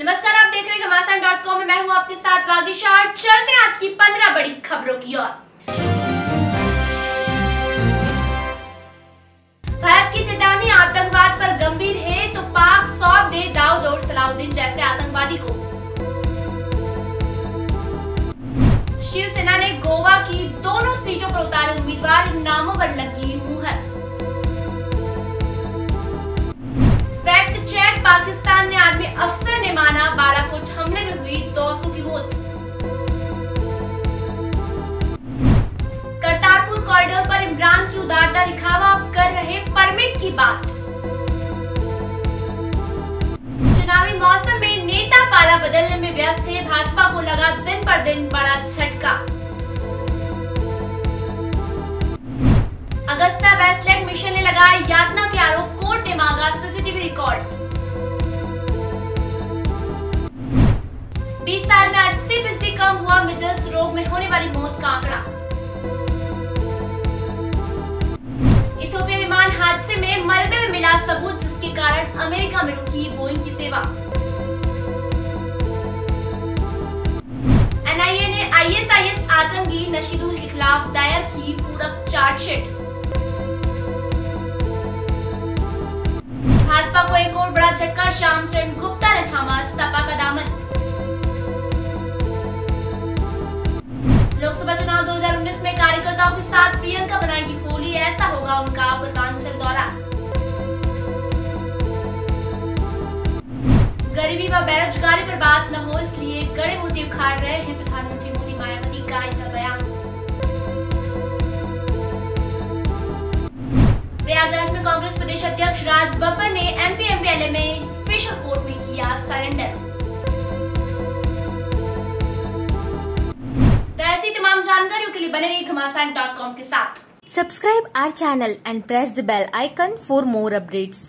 नमस्कार, आप देख रहे हैं घमासान डॉट कॉम में मैं हूँ आपके साथ वागिशा और चलते हैं आज की पंद्रह बड़ी खबरों की ओर। की बात। चुनावी मौसम में नेता पाला बदलने में व्यस्त है भाजपा को लगा दिन पर दिन बड़ा झटका। अगस्ता वेस्टलैंड मिशन ने लगाए यातना के आरोप, कोर्ट ने मांगा सीसीटीवी रिकॉर्ड। 20 साल में अस्सी फ़ीसदी कम हुआ, मिजल्स रोग में होने वाली मौत का आंकड़ा। कारण अमेरिका में रुकी बोइंग की सेवा। एनआईए ने आईएसआईएस आतंकी नशीदुल के खिलाफ दायर की पूरक चार्जशीट। भाजपा को एक और बड़ा झटका श्याम चरण गुप्ता ने थामा सपा का दामन। लोकसभा चुनाव 2019 में कार्यकर्ताओं के साथ प्रियंका बनाएगी होली, ऐसा होगा उनका पूर्वांचल दौरा। गरीबी व बेरोजगारी पर बात न हो, इसलिए कड़े मुद्दे उखाड़ रहे हैं प्रधानमंत्री मोदी मायावती का यह बयान। प्रयागराज में कांग्रेस प्रदेश अध्यक्ष राज बब्बर ने एमपी एमपीएलए में स्पेशल कोर्ट में किया सरेंडर तो ऐसी तमाम जानकारियों के लिए बने रहिए घमासान डॉट कॉम के साथ। Subscribe our channel and press the bell icon for more updates.